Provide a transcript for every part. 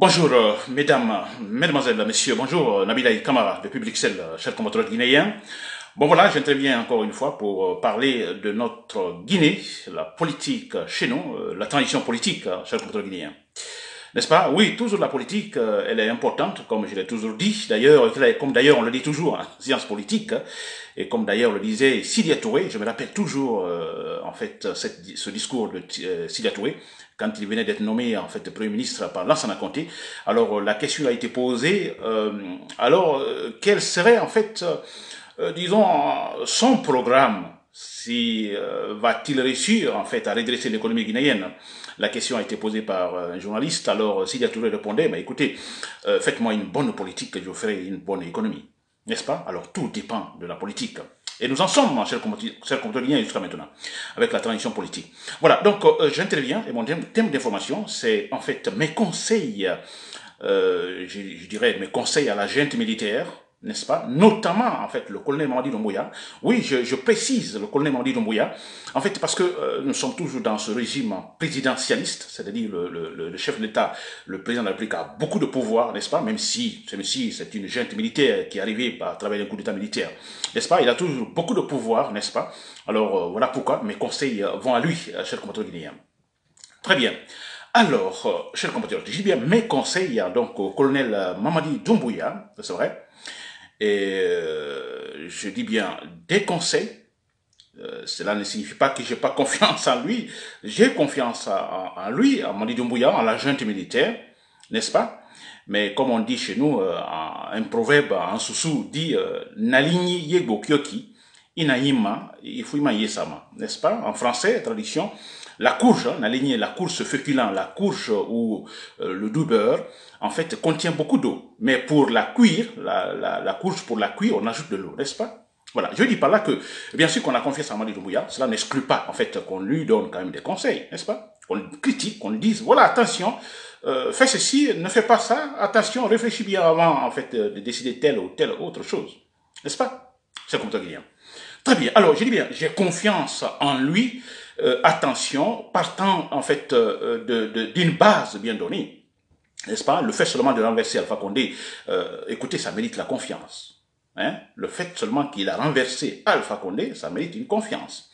Bonjour, euh, mesdames, mesdemoiselles, messieurs. Bonjour, euh, Nabilaï Kamara, depuis Bruxelles, euh, cher compatriote guinéen. Bon voilà, j'interviens encore une fois pour euh, parler de notre Guinée, la politique chez nous, la transition politique, euh, cher compatriote guinéen. N'est-ce pas? Oui, toujours la politique, euh, elle est importante, comme je l'ai toujours dit. D'ailleurs, comme d'ailleurs on le dit toujours, hein, science politique, hein, et comme d'ailleurs le disait Sidia Touré, je me rappelle toujours euh, en fait ce discours de euh, Sidia quand il venait d'être nommé en fait premier ministre par Lansana Conté. Alors euh, la question a été posée. euh, alors euh, quel serait en fait, disons, son programme si euh, va-t-il réussir en fait à redresser l'économie guinéenne? La question a été posée par euh, un journaliste. Alors Sidia Touré répondait, bah, écoutez, euh, faites-moi une bonne politique et je ferai une bonne économie. N'est-ce pas? Alors tout dépend de la politique. Et nous en sommes, chers compatriotes jusqu'à maintenant, avec la transition politique. Voilà, donc euh, j'interviens et mon thème, d'information, c'est en fait mes conseils, euh, je, je dirais mes conseils à la junte militaire, n'est-ce pas? Notamment, en fait, le colonel Mamadi Doumbouya. Oui, je, je précise le colonel Mamadi Doumbouya, en fait, parce que euh, nous sommes toujours dans ce régime présidentialiste, c'est-à-dire le, le, le- chef de l'État, le président de la République a beaucoup de pouvoir, n'est-ce pas? Même si, même si c'est une junte militaire qui est arrivée à travers un coup d'État militaire, n'est-ce pas? Il a toujours beaucoup de pouvoir, n'est-ce pas? Alors, euh, voilà pourquoi mes conseils euh, vont à lui, euh, cher compatriote guinéen. Très bien. Alors, euh, chers compatriotes, dis bien mes conseils hein, donc au colonel Mamadi Doumbouya, c'est vrai, et euh, je dis bien des conseils. Euh, cela ne signifie pas que j'ai pas confiance en lui. J'ai confiance en, lui, en Mamadi Doumbouya, en la junte militaire, n'est-ce pas? Mais comme on dit chez nous, euh, un proverbe en Soussou dit Naligni yego kyoki, inaïma, ifuima yesama, n'est-ce pas? En français, traduction, la courge, hein, la lignée, la courge féculent, la courge ou euh, le doux beurre, en fait, contient beaucoup d'eau. Mais pour la cuire, la, la, la courge pour la cuire, on ajoute de l'eau, n'est-ce pas? Voilà, je dis par là que, bien sûr qu'on a confiance en Mali Doumbouya, cela n'exclut pas, en fait, qu'on lui donne quand même des conseils, n'est-ce pas? Qu'on critique, qu'on dise, voilà, attention, euh, fais ceci, ne fais pas ça, attention, réfléchis bien avant, en fait, euh, de décider telle ou telle autre chose, n'est-ce pas? C'est comme ça, Guillaume. Très bien. Alors, je dis bien, j'ai confiance en lui. Euh, attention, partant en fait euh, d'une base bien donnée, n'est-ce pas? Le fait seulement de renverser Alpha Condé, euh, écoutez, ça mérite la confiance. Hein? Le fait seulement qu'il a renversé Alpha Condé, ça mérite une confiance.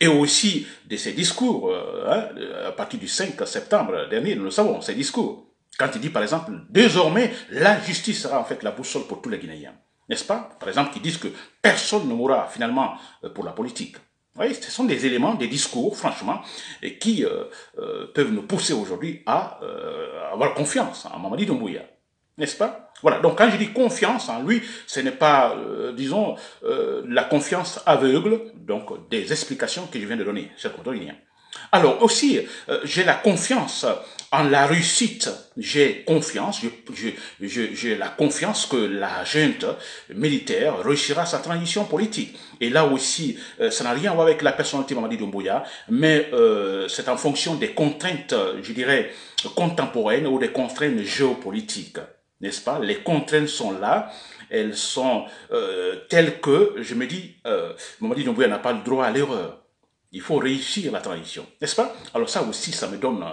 Et aussi de ses discours, hein, à partir du 5 septembre dernier, nous le savons, ses discours. Quand il dit, par exemple, désormais, la justice sera en fait la boussole pour tous les Guinéens. N'est-ce pas? Par exemple, qui disent que personne ne mourra finalement euh, pour la politique. Oui, ce sont des éléments, des discours, franchement, qui euh, euh, peuvent nous pousser aujourd'hui à avoir confiance en Mamadi Doumbouya. N'est-ce pas? Voilà, donc quand je dis confiance en lui, ce n'est pas, disons, la confiance aveugle, donc des explications que je viens de donner, cher contrôleur. Alors aussi, j'ai la confiance en la réussite. J'ai confiance, j'ai la confiance que la junte militaire réussira sa transition politique. Et là aussi, euh, ça n'a rien à voir avec la personnalité de Mamadi Doumbouya, mais euh, c'est en fonction des contraintes, je dirais, contemporaines ou des contraintes géopolitiques. N'est-ce pas? Les contraintes sont là, elles sont euh, telles que, je me dis, euh, Mamadi Doumbouya n'a pas le droit à l'erreur. Il faut réussir la transition, n'est-ce pas? Alors ça aussi, ça me donne,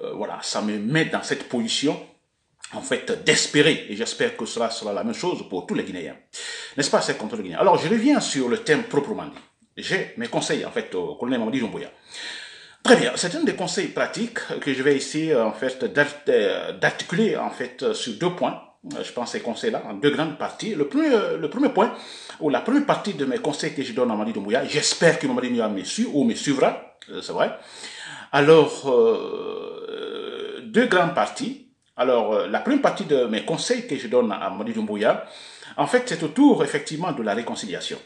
euh, voilà, ça me met dans cette position, en fait, d'espérer. Et j'espère que cela sera la même chose pour tous les Guinéens. N'est-ce pas, c'est contre les Guinéens? Alors, je reviens sur le thème proprement dit. J'ai mes conseils, en fait, au colonel Mamadi Doumbouya. Très bien, c'est un des conseils pratiques que je vais essayer, en fait, euh, d'articuler, en fait, sur deux points. Euh, Je pense ces conseils-là en deux grandes parties. Le premier, euh, le premier point, ou la première partie de mes conseils que je donne à Mamadi Doumbouya, j'espère que Mamadi Doumbouya me suit ou me suivra, euh, c'est vrai. Alors, euh, deux grandes parties. Alors, la première partie de mes conseils que je donne à Mamadi Doumbouya, en fait, c'est autour, effectivement, de la réconciliation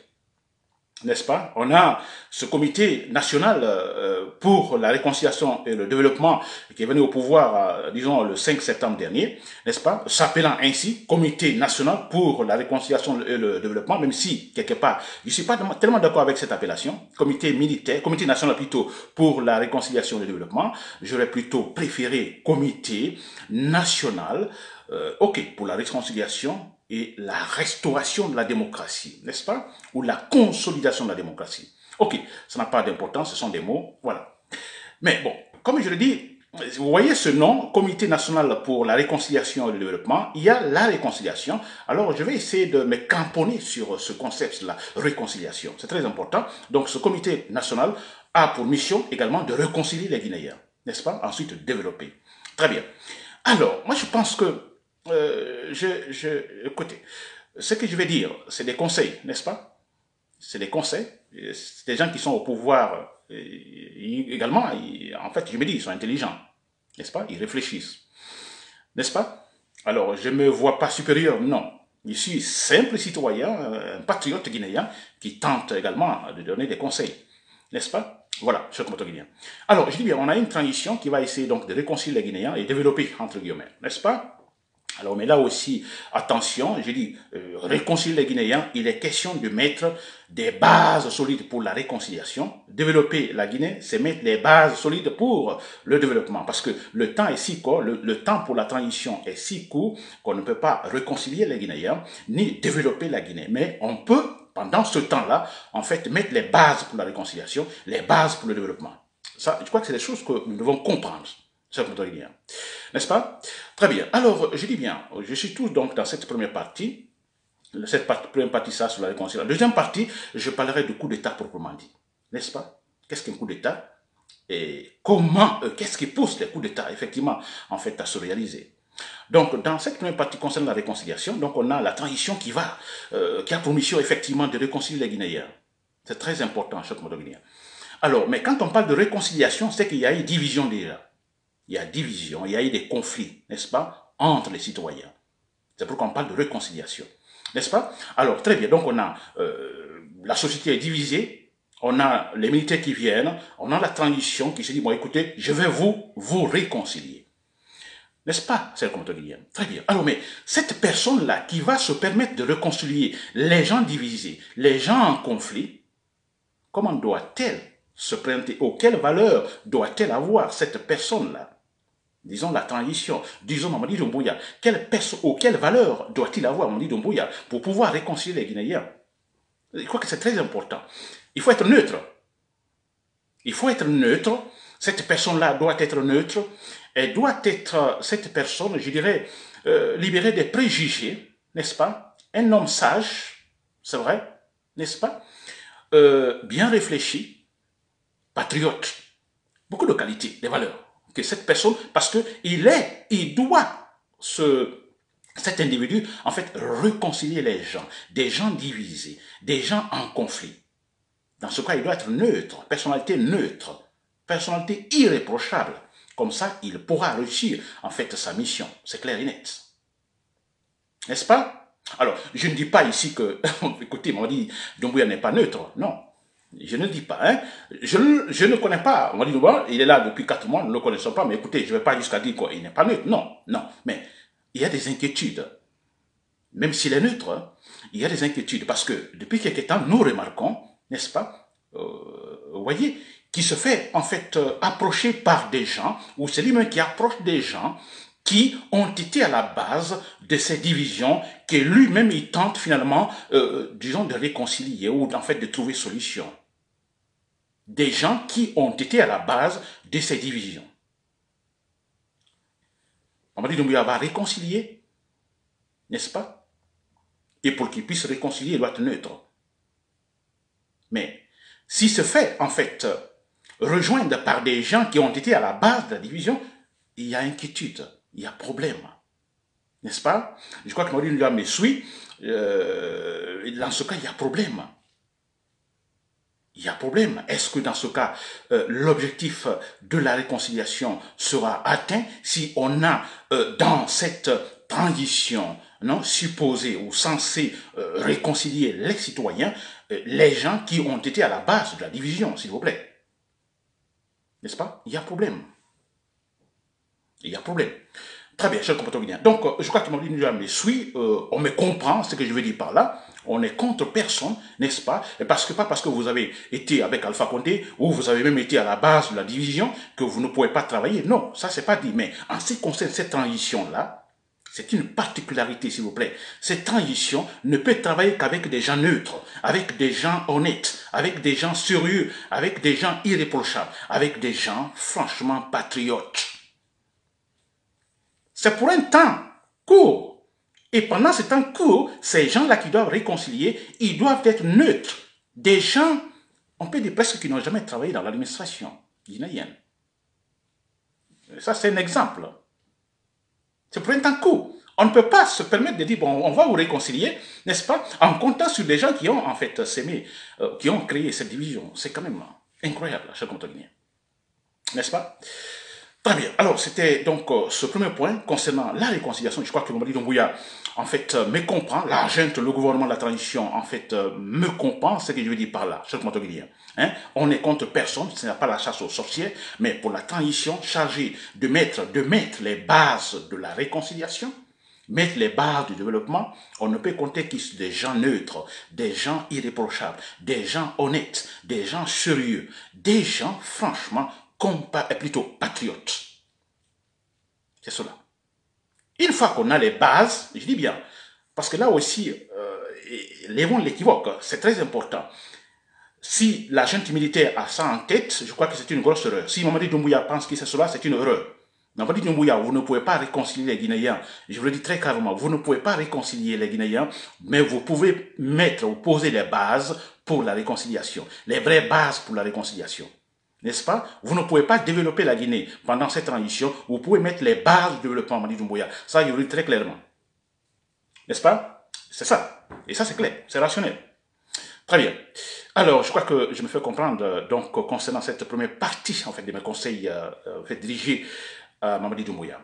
n'est-ce pas? On a ce comité national euh, pour la réconciliation et le développement qui est venu au pouvoir, euh, disons, le 5 septembre dernier, n'est-ce pas? S'appelant ainsi Comité national pour la réconciliation et le développement, même si, quelque part, je ne suis pas tellement d'accord avec cette appellation, comité militaire, comité national plutôt pour la réconciliation et le développement, j'aurais plutôt préféré comité national, euh, ok, pour la réconciliation et la restauration de la démocratie, n'est-ce pas? Ou la consolidation de la démocratie. Ok, ça n'a pas d'importance, ce sont des mots, voilà. Mais bon, comme je le dis, vous voyez ce nom, Comité national pour la réconciliation et le développement, il y a la réconciliation. Alors, je vais essayer de me camponner sur ce concept, la réconciliation. C'est très important. Donc, ce comité national a pour mission également de réconcilier les Guinéens, n'est-ce pas? Ensuite, développer. Très bien. Alors, moi, je pense que, euh, je, je, écoutez, ce que je vais dire, c'est des conseils, n'est-ce pas? C'est des conseils. C'est des gens qui sont au pouvoir également, en fait, je me dis, ils sont intelligents, n'est-ce pas? Ils réfléchissent, n'est-ce pas? Alors, je ne me vois pas supérieur, non. Je suis simple citoyen, un patriote guinéen qui tente également de donner des conseils, n'est-ce pas? Voilà, cher compatriote guinéen. Alors, je dis bien, on a une transition qui va essayer donc de réconcilier les Guinéens et développer, entre guillemets, n'est-ce pas? Alors, mais là aussi, attention, je dis, euh, réconcilier les Guinéens, il est question de mettre des bases solides pour la réconciliation. Développer la Guinée, c'est mettre des bases solides pour le développement. Parce que le temps est si court, le, temps pour la transition est si court qu'on ne peut pas réconcilier les Guinéens, ni développer la Guinée. Mais on peut, pendant ce temps-là, en fait, mettre les bases pour la réconciliation, les bases pour le développement. Ça, je crois que c'est des choses que nous devons comprendre. N'est-ce pas? Très bien. Alors, je dis bien, je suis tous donc dans cette première partie, cette première partie, ça, sur la réconciliation. Deuxième partie, je parlerai du coup d'État proprement dit. N'est-ce pas? Qu'est-ce qu'un coup d'État? Et comment, euh, qu'est-ce qui pousse les coups d'État, effectivement, en fait, à se réaliser? Donc, dans cette première partie concernant la réconciliation, donc on a la transition qui va, euh, qui a pour mission effectivement de réconcilier les Guinéens. C'est très important, chaque mode guinéen. Alors, mais quand on parle de réconciliation, c'est qu'il y a une division déjà il y a division, il y a eu des conflits, n'est-ce pas, entre les citoyens. C'est pourquoi on parle de réconciliation, n'est-ce pas? Alors, très bien, donc on a, euh, la société est divisée, on a les militaires qui viennent, on a la transition qui se dit, bon écoutez, je vais vous, vous réconcilier. N'est-ce pas, c'est le Guillaume Très bien. Alors, mais cette personne-là qui va se permettre de réconcilier les gens divisés, les gens en conflit, comment doit-elle se présenter Quelle valeur doit-elle avoir cette personne-là? Disons la transition, disons Mamadi Doumbouya, quelle, ou quelle valeur doit-il avoir Mamadi Doumbouya pour pouvoir réconcilier les Guinéens? Je crois que c'est très important. Il faut être neutre. Il faut être neutre. Cette personne-là doit être neutre. Elle doit être, cette personne, je dirais, euh, libérée des préjugés, n'est-ce pas? Un homme sage, c'est vrai, n'est-ce pas? Euh, Bien réfléchi, patriote. Beaucoup de qualités, des valeurs que cette personne, parce que il est, il doit ce, cet individu, en fait, réconcilier les gens, des gens divisés, des gens en conflit. Dans ce cas, il doit être neutre, personnalité neutre, personnalité irréprochable. Comme ça, il pourra réussir, en fait, sa mission. C'est clair et net. N'est-ce pas? Alors, je ne dis pas ici que, écoutez, on dit, Doumbouya n'est pas neutre. Non, je ne dis pas, hein. Je, ne connais pas. On il est là depuis quatre mois, nous ne le connaissons pas, mais écoutez, je ne vais pas jusqu'à dire qu'il n'est pas neutre. Non, non. Mais il y a des inquiétudes. Même s'il est neutre, il y a des inquiétudes. Parce que depuis quelque temps, nous remarquons, n'est-ce pas, euh, vous voyez, qui se fait en fait euh, approcher par des gens, ou c'est lui-même qui approche des gens qui ont été à la base de ces divisions que lui-même il tente finalement, euh, disons, de réconcilier ou en fait de trouver solution des gens qui ont été à la base de ces divisions. dit Doumbouya va réconcilier, n'est-ce pas? Et pour qu'il puisse réconcilier, il doit être neutre. Mais si ce fait, en fait, rejoindre par des gens qui ont été à la base de la division, il y a inquiétude, il y a problème. N'est-ce pas? Je crois que Maurice me suit. Euh, dans ce cas, il y a problème il y a problème. Est-ce que dans ce cas, euh, l'objectif de la réconciliation sera atteint si on a euh, dans cette transition non supposée ou censée euh, réconcilier les citoyens, les gens qui ont été à la base de la division, s'il vous plaît? N'est-ce pas? Il y a problème. Il y a problème. Très bien, cher compatriote Donc, je crois que mon me suit, on me comprend ce que je veux dire par là. On est contre personne, n'est-ce pas? Et parce que pas parce que vous avez été avec Alpha Condé ou vous avez même été à la base de la division que vous ne pouvez pas travailler. Non, ça c'est pas dit. Mais en ce qui concerne cette transition-là, c'est une particularité, s'il vous plaît. Cette transition ne peut travailler qu'avec des gens neutres, avec des gens honnêtes, avec des gens sérieux, avec des gens irréprochables, avec des gens franchement patriotes. C'est pour un temps court. Et pendant ce temps court, ces gens-là qui doivent réconcilier, ils doivent être neutres. Des gens, on peut dire presque qui n'ont jamais travaillé dans l'administration guinéenne. Ça, c'est un exemple. C'est pour un temps court. On ne peut pas se permettre de dire, bon, on va vous réconcilier, n'est-ce pas, en comptant sur des gens qui ont, en fait, sémé, euh, qui ont créé cette division. C'est quand même incroyable, cher compagnie. N'est-ce pas? Très bien. Alors, c'était donc euh, ce premier point concernant la réconciliation. Je crois que Mamadi Doumbouya, en fait, euh, me comprend. L'argent, le gouvernement de la transition, en fait, me comprend ce que je veux dire par là, compagnie. Hein? On n'est contre personne, ce n'est pas la chasse aux sorciers, mais pour la transition chargée de mettre, de mettre les bases de la réconciliation, mettre les bases du développement, on ne peut compter que sur des gens neutres, des gens irréprochables, des gens honnêtes, des gens sérieux, des gens franchement et plutôt patriotes. C'est cela. Une fois qu'on a les bases, je dis bien, parce que là aussi, euh, les l'équivoque, c'est très important. Si la junte militaire a ça en tête, je crois que c'est une grosse erreur. Si Mamadi Doumbouya pense que c'est cela, c'est une erreur. Mamadi Doumbouya, vous ne pouvez pas réconcilier les Guinéens. Je vous le dis très clairement, vous ne pouvez pas réconcilier les Guinéens, mais vous pouvez mettre ou poser les bases pour la réconciliation. Les vraies bases pour la réconciliation. N'est-ce pas? Vous ne pouvez pas développer la Guinée pendant cette transition. Vous pouvez mettre les bases du développement, Mamadi Doumbouya. Ça, je le dis très clairement. N'est-ce pas? C'est ça. Et ça, c'est clair. C'est rationnel. Très bien. Alors, je crois que je me fais comprendre, euh, donc, concernant cette première partie, en fait, de mes conseils euh, euh fait, dirigés à Mamadi Doumbouya.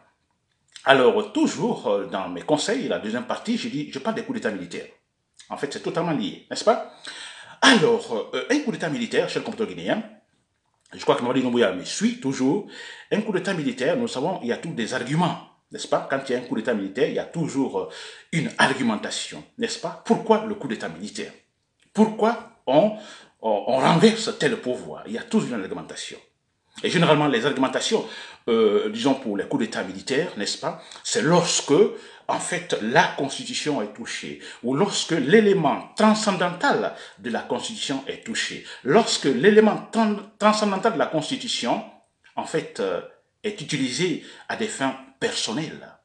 Alors, toujours dans mes conseils, la deuxième partie, je dis, je parle des coups d'État militaires. En fait, c'est totalement lié, n'est-ce pas? Alors, un coup d'État militaire chez le compteur guinéen, je crois que Mamadi Doumbouya me suit toujours, un coup d'État militaire, nous savons, il y a tous des arguments, n'est-ce pas? Quand il y a un coup d'État militaire, il y a toujours une argumentation, n'est-ce pas? Pourquoi le coup d'État militaire? Pourquoi on, renverse tel pouvoir? Il y a toujours une argumentation. Et généralement, les argumentations, euh, disons pour les coups d'État militaires, n'est-ce pas, c'est lorsque, en fait, la Constitution est touchée, ou lorsque l'élément transcendantal de la Constitution est touché, lorsque l'élément transcendantal de la Constitution, en fait, euh, est utilisé à des fins personnelles,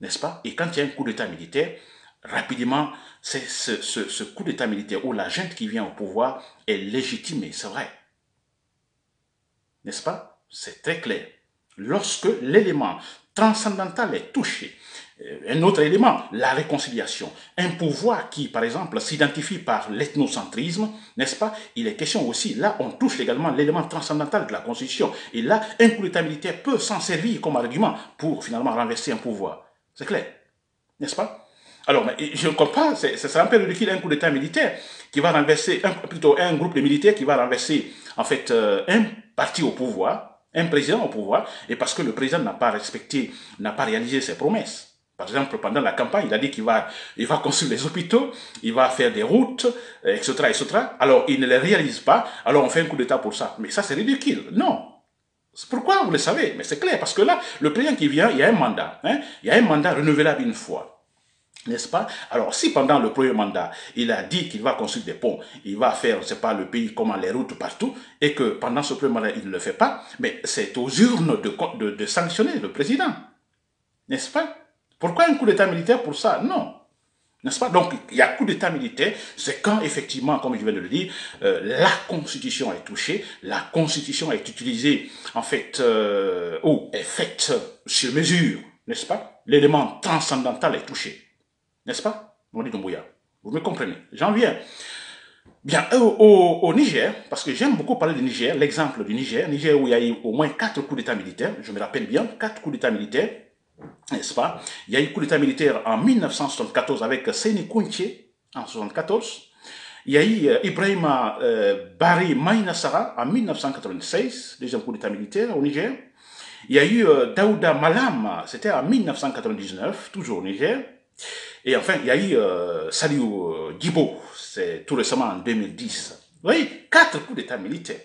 n'est-ce pas? Et quand il y a un coup d'État militaire, rapidement, c'est ce, coup d'État militaire où la gente qui vient au pouvoir est légitimée, c'est vrai. N'est-ce pas? C'est très clair. Lorsque l'élément transcendantal est touché, un autre élément, la réconciliation. Un pouvoir qui, par exemple, s'identifie par l'ethnocentrisme, n'est-ce pas? Il est question aussi, là, on touche également l'élément transcendantal de la Constitution. Et là, un coup d'État militaire peut s'en servir comme argument pour finalement renverser un pouvoir. C'est clair, n'est-ce pas? Alors, je ne comprends pas, c'est un peu ridicule un coup d'État militaire qui va renverser, plutôt un groupe de militaires qui va renverser, en fait, euh, un parti au pouvoir, un président au pouvoir, et parce que le président n'a pas respecté, n'a pas réalisé ses promesses. Par exemple, pendant la campagne, il a dit qu'il va, il va construire les hôpitaux, il va faire des routes, etc., etc. Alors, il ne les réalise pas, alors on fait un coup d'État pour ça. Mais ça, c'est ridicule. Non. Pourquoi Vous le savez, mais c'est clair, parce que là, le président qui vient, il y a un mandat. Hein? Il y a un mandat renouvelable une fois. N'est-ce pas? Alors, si pendant le premier mandat, il a dit qu'il va construire des ponts, il va faire, je pas, le pays, comment les routes partout, et que pendant ce premier mandat, il ne le fait pas, mais c'est aux urnes de, de, sanctionner le président. N'est-ce pas? Pourquoi un coup d'État militaire pour ça? Non. N'est-ce pas? Donc, il y a coup d'État militaire, c'est quand, effectivement, comme je viens de le dire, euh, la Constitution est touchée, la Constitution est utilisée, en fait, euh, ou est faite sur mesure, n'est-ce pas? L'élément transcendantal est touché. N'est-ce pas? Vous me comprenez? J'en viens. Bien, au, Niger, parce que j'aime beaucoup parler du Niger, l'exemple du Niger, Niger où il y a eu au moins quatre coups d'État militaires, je me rappelle bien, quatre coups d'État militaires, n'est-ce pas? Il y a eu coup d'État militaire en 1974 avec Seni Kounché, en 1974. Il y a eu euh, Ibrahima euh, Bari Maïnassara en 1996, deuxième coup d'État militaire au Niger. Il y a eu euh, Daouda Malam, c'était en 1999, toujours au Niger. Et enfin, il y a eu euh, Saliou euh, c'est tout récemment en 2010. Vous voyez, quatre coups d'État militaires.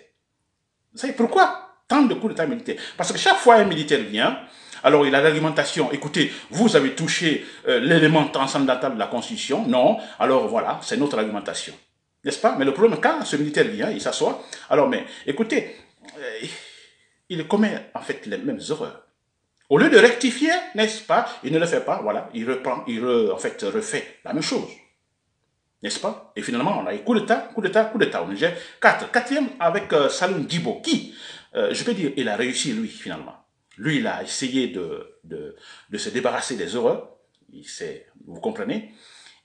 Vous savez pourquoi? Tant de coups d'État militaires Parce que chaque fois un militaire vient, alors il a l'argumentation, écoutez, vous avez touché euh, l'élément transcendantal de la Constitution, non, alors voilà, c'est notre argumentation. N'est-ce pas? Mais le problème, quand ce militaire vient, il s'assoit, alors mais écoutez, euh, il commet en fait les mêmes erreurs. Au lieu de rectifier, n'est-ce pas, il ne le fait pas, voilà, il reprend, il en fait refait la même chose. N'est-ce pas? Et finalement, on a eu coup d'État, coup d'État, coup d'État au Niger. Quatre. Quatrième avec euh, Saloum qui, euh, je peux dire, il a réussi, lui, finalement. Lui, il a essayé de, de, de se débarrasser des horreurs. Il sait, vous comprenez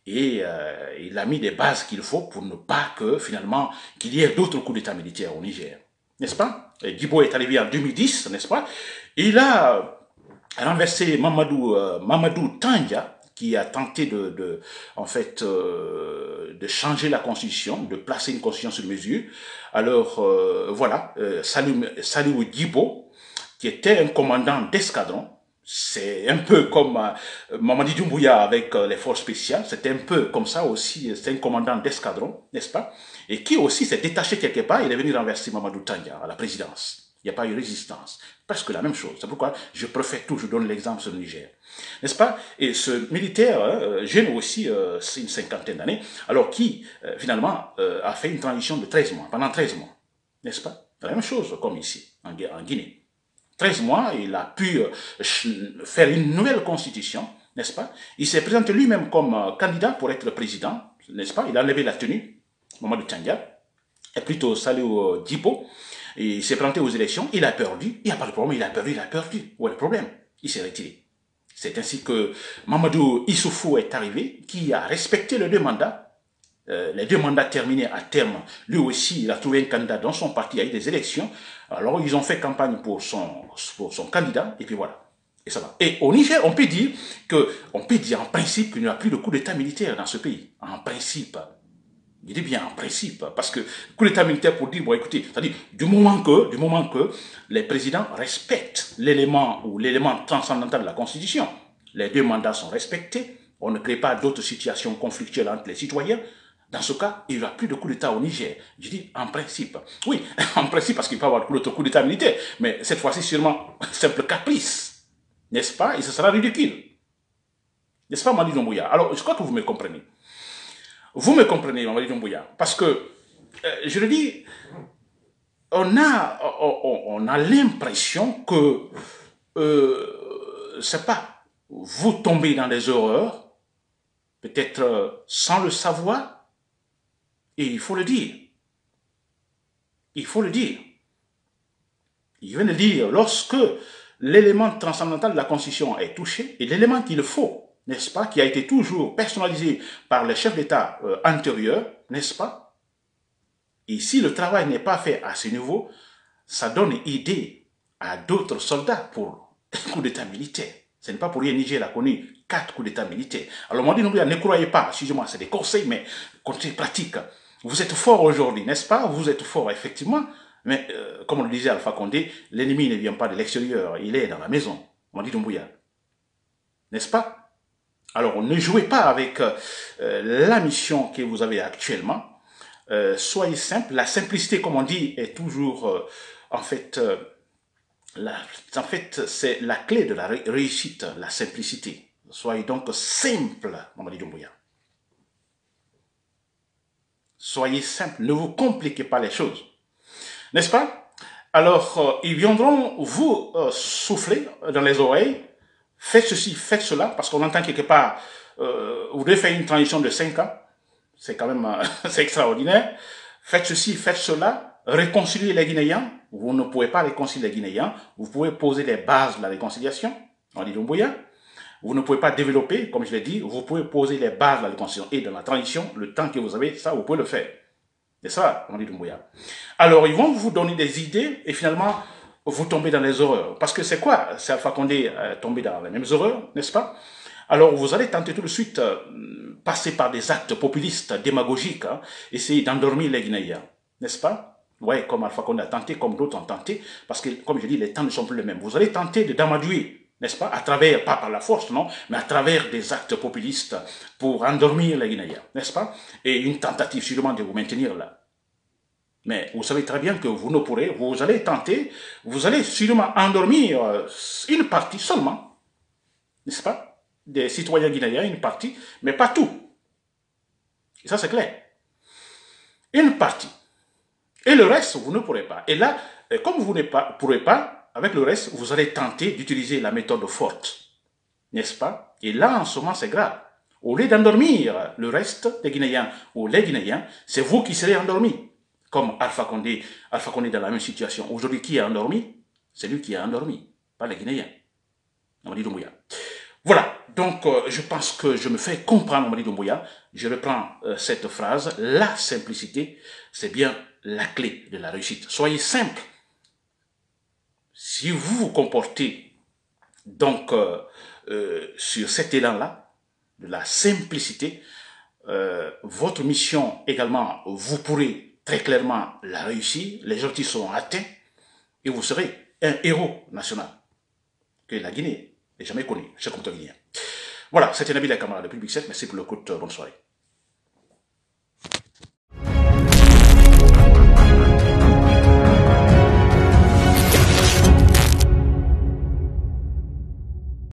et euh, il a mis des bases qu'il faut pour ne pas que, finalement, qu'il y ait d'autres coups d'État militaires au Niger. N'est-ce pas? Dibo est arrivé en 2010, n'est-ce pas? Il a renversé Mamadou, euh, Mamadou Tanja, qui a tenté de, de en fait, euh, de changer la constitution, de placer une constitution sur mesure. Alors, euh, voilà, euh, Salou, Salou qui était un commandant d'escadron, c'est un peu comme euh, Mamadi Doumbouya avec euh, les forces spéciales, c'était un peu comme ça aussi, c'est un commandant d'escadron, n'est-ce pas? Et qui aussi s'est détaché quelque part, il est venu renverser Mamadou Tanya à la présidence. Il n'y a pas eu résistance. Presque la même chose. C'est pourquoi je préfère toujours donner l'exemple sur le Niger. N'est-ce pas? Et ce militaire, euh, jeune aussi, euh, une cinquantaine d'années, alors qui, euh, finalement, a fait une transition de 13 mois, pendant 13 mois. N'est-ce pas? La même chose comme ici, en Guinée. 13 mois, il a pu faire une nouvelle constitution, n'est-ce pas? Il s'est présenté lui-même comme candidat pour être président, n'est-ce pas? Il a enlevé la tenue, Mamadou Tchanga, et plutôt Salou Dipo, il s'est présenté aux élections, il a perdu, il n'y a pas de problème, il a perdu, il a perdu. Où est le problème? Il s'est retiré. C'est ainsi que Mamadou Issoufou est arrivé, qui a respecté les deux mandats. Euh, les deux mandats terminés à terme. Lui aussi, il a trouvé un candidat dans son parti, il a eu des élections. Alors, ils ont fait campagne pour son, candidat, et puis voilà. Et ça va. Et au Niger, on peut dire que, on peut dire en principe qu'il n'y a plus de coup d'état militaire dans ce pays. En principe. Il dit bien en principe, parce que coup d'état militaire pour dire, bon écoutez, c'est-à-dire du moment que, du moment que les présidents respectent l'élément ou l'élément transcendantal de la Constitution, les deux mandats sont respectés, on ne crée pas d'autres situations conflictuelles entre les citoyens, dans ce cas, il n'y aura plus de coup d'État au Niger. Je dis en principe. Oui, en principe, parce qu'il peut y avoir d'autres coups d'État militaire, mais cette fois-ci, sûrement, simple caprice. N'est-ce pas? Et ce sera ridicule. N'est-ce pas, Mali Doumbouya Alors, je crois que vous me comprenez. Vous me comprenez, Mamadi Doumbouya Parce que, euh, je le dis, on a, on, a l'impression que, euh, c'est pas, vous tombez dans des horreurs, peut-être sans le savoir, et il faut le dire. Il faut le dire. Il vient de dire, lorsque l'élément transcendantal de la Constitution est touché, et l'élément qu'il faut n'est-ce pas, qui a été toujours personnalisé par les chefs d'État euh, antérieurs, n'est-ce pas Et si le travail n'est pas fait à ce niveau, ça donne idée à d'autres soldats pour coup d'État militaire. Ce n'est pas pour rien Niger a connu quatre coups d'État militaires. Alors, moi, dit, ne croyez pas, excusez-moi, c'est des conseils, mais conseils pratiques. Vous êtes fort aujourd'hui, n'est-ce pas? Vous êtes fort, effectivement, mais euh, comme on le disait Alpha Condé, l'ennemi ne vient pas de l'extérieur, il est dans la maison. On dit Doumbouya. N'est-ce pas? Alors, ne jouez pas avec euh, la mission que vous avez actuellement. Euh, soyez simple. La simplicité, comme on dit, est toujours, euh, en fait, la, en fait, c'est la clé de la réussite, la simplicité. Soyez donc simple, Mamadi Doumbouya. Soyez simple, ne vous compliquez pas les choses. N'est-ce pas? Alors, ils viendront vous souffler dans les oreilles. Faites ceci, faites cela, parce qu'on entend quelque part, euh, vous devez faire une transition de 5 ans, c'est quand même euh, c'est extraordinaire, faites ceci, faites cela, réconciliez les Guinéens, vous ne pouvez pas réconcilier les Guinéens, vous pouvez poser les bases de la réconciliation, on dit vous ne pouvez pas développer, comme je l'ai dit, vous pouvez poser les bases de la réconciliation et de la transition, le temps que vous avez, ça, vous pouvez le faire. C'est ça, on dit Doumbouya. Alors, ils vont vous donner des idées, et finalement, vous tombez dans les horreurs. Parce que c'est quoi C'est Alpha Condé euh, tombé dans les mêmes horreurs, n'est-ce pas? Alors vous allez tenter tout de suite euh, passer par des actes populistes, démagogiques, hein, essayer d'endormir les Guinéens, n'est-ce pas? Ouais, comme Alpha Condé a tenté, comme d'autres ont tenté, parce que, comme je dis, les temps ne sont plus les mêmes. Vous allez tenter de d'amadouer, n'est-ce pas? À travers, pas par la force, non, mais à travers des actes populistes pour endormir les Guinéens, n'est-ce pas? Et une tentative sûrement de vous maintenir là. Mais vous savez très bien que vous ne pourrez, vous allez tenter, vous allez sûrement endormir euh, une partie seulement, n'est-ce pas, des citoyens guinéens, une partie, mais pas tout. Et ça c'est clair. Une partie. Et le reste, vous ne pourrez pas. Et là, euh, comme vous ne pourrez pas, avec le reste, vous allez tenter d'utiliser la méthode forte. N'est-ce pas? Et là, en ce moment, c'est grave. Au lieu d'endormir le reste des Guinéens ou les Guinéens, c'est vous qui serez endormis. Comme Alpha Condé, Alpha Condé dans la même situation. Aujourd'hui, qui est endormi? C'est lui qui est endormi, pas les Guinéens. Voilà, donc euh, je pense que je me fais comprendre, Mamadi Doumbouya. Je reprends euh, cette phrase. La simplicité, c'est bien la clé de la réussite. Soyez simple. Si vous vous comportez donc euh, sur cet élan-là, de la simplicité, votre mission également, vous pourrez très clairement la réussir. Les objectifs sont atteints et vous serez un héros national que la Guinée n'est jamais connu, cher compteur guinéen. Voilà, c'était Nabil Kamara depuis Public 7. Merci pour le coup. Bonne soirée.